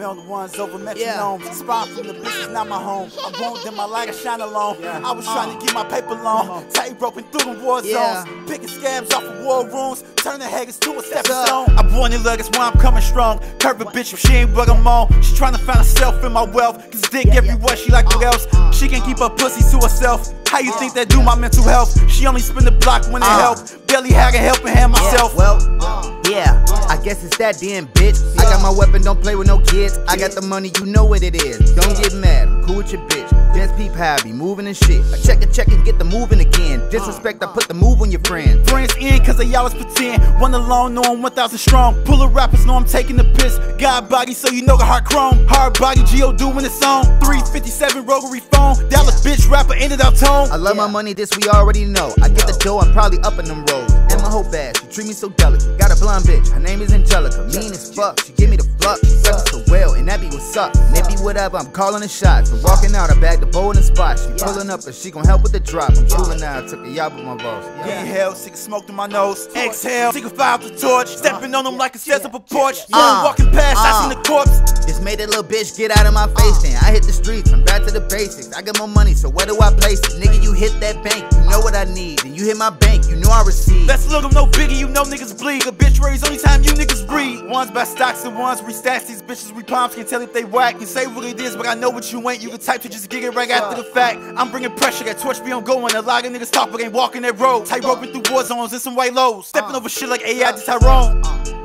The ones over metronome. Yeah. Spot from the bitches, not my home. I want them, I like I shine alone. Yeah. I was uh. trying to get my paper long. Tight roping through the war zones. Yeah. Picking scabs off of war rooms. Turning haggis to a stepping stone. I born in luck, that's why I'm coming strong. Curve a bitch if she ain't bug them on. She trying to find herself in my wealth. Cause dick everywhere, she like what else? She can't keep her pussy to herself. How you think that do my mental health? She only spin the block when it uh, help. Barely had a helping hand myself. Yeah, well, yeah, guess it's that damn bitch. I got my weapon, don't play with no kids. I got the money, you know what it is. Don't get mad, I'm cool with your bitch. Just peep how I be moving and shit. I check a check and get the moving again. Disrespect, I put the move on your friend. Friends in, cause they always pretend. One alone, know I'm 1000 strong. Pull of rappers, know I'm taking the piss. God body, so you know the hard chrome. Hard body, Geo doing its own. 357 rotary phone. Dollar bitch rapper, ended out tone. I love my money, this we already know. I get the dough, I'm probably up in them roads. And my whole bad, she treat me so delicate. Got a blonde bitch, her name is Angelica. Mean as fuck, she give me the flux. She sucks so well, and that be what's up. And it be whatever, I'm calling the shots. But walking out, I bag the bowl in the spot. She pulling up, and she gon' help with the drop. I'm cooling now, I took a yacht with my boss. Yeah. Inhale, sick smoke to my nose. Exhale, a fire the torch. Stepping on them like a stairs up a porch. Uh, walking past, uh, I seen the corpse. Just made that little bitch get out of my face. Then I hit the streets, I'm back to the basics. I got more money, so where do I place it? Nigga, you hit that bank, you know what I need. And you hit my bank, you know I receive. Let's I'm no biggie, you know niggas bleed. A bitch raise only time you niggas. Ones by stocks and ones we restats. These bitches we palms can tell if they whack. You say what it is, but I know what you ain't. You can type to just get it right after the fact. I'm bringing pressure, that torch be on going. A lot of niggas talk, but ain't walking that road. Tight roping through war zones and some white lows. Stepping uh. over shit like AI to Tyrone. Uh.